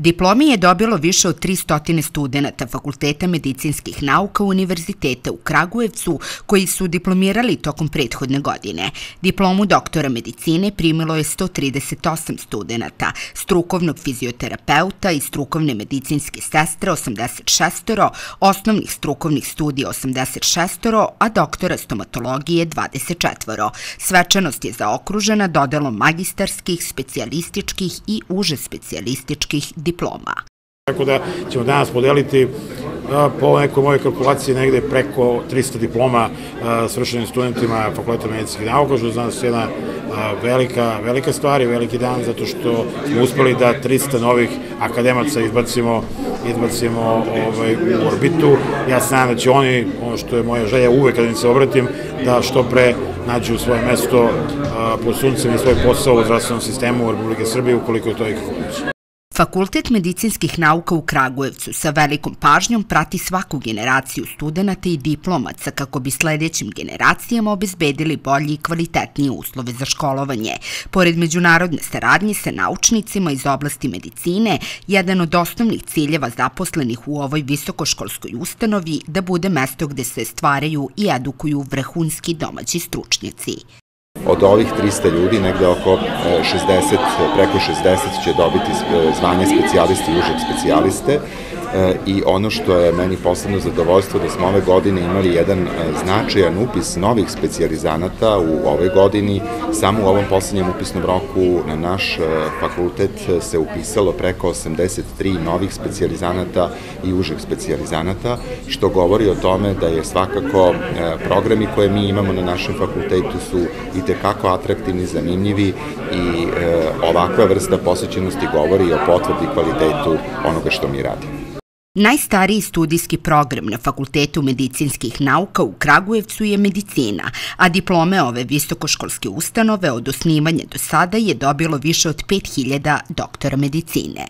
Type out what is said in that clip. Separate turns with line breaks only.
Diplomi je dobilo više od 300 studenta Fakulteta medicinskih nauka Univerziteta u Kragujevcu koji su diplomirali tokom prethodne godine. Diplomu doktora medicine primilo je 138 studenta, strukovnog fizioterapeuta i strukovne medicinske sestre 86, osnovnih strukovnih studija 86, a doktora stomatologije 24. Svečanost je zaokružena dodelom magistarskih, specijalističkih i uže specijalističkih diploma.
Tako da ćemo danas podeliti po nekoj mojoj kalkulaciji negde preko 300 diploma svršenim studentima Fakulteta medicinskih nauka, što za nas je jedna velika, velika stvar i veliki dan, zato što smo uspeli da 300 novih akademaca izbacimo, izbacimo ovaj, u orbitu. Ja se nadam da će oni, ono što je moja želja uvek kada im se obratim, da što pre nađu svoje mesto pod suncem i svoj posao u zdravstvenom sistemu Republike Srbije, ukoliko je to ikako moguće.
Fakultet medicinskih nauka u Kragujevcu sa velikom pažnjom prati svaku generaciju studenta i diplomaca kako bi sledećim generacijama obezbedili bolji i kvalitetnije uslove za školovanje. Pored međunarodne saradnje sa naučnicima iz oblasti medicine, jedan od osnovnih ciljeva zaposlenih u ovoj visokoškolskoj ustanovi da bude mesto gde se stvaraju i edukuju vrhunski domaći stručnjaci.
Od ovih 300 ljudi, negde oko 60, preko 60 će dobiti zvanje specijalisti i užeg specijaliste E, i ono što je meni posebno zadovoljstvo da smo ove godine imali jedan e, značajan upis novih specijalizanata u ovoj godini. Samo u ovom poslednjem upisnom roku na naš e, fakultet se upisalo preko 83 novih specijalizanata i užeg specijalizanata, što govori o tome da je svakako programi koje mi imamo na našem fakultetu su i tekako atraktivni, zanimljivi i ovakva vrsta posvećenosti govori o potvrdi kvalitetu onoga što mi radimo.
Najstariji studijski program na Fakultetu medicinskih nauka u Kragujevcu je medicina, a diplome ove visokoškolske ustanove od osnivanja do sada je dobilo više od 5000 doktora medicine.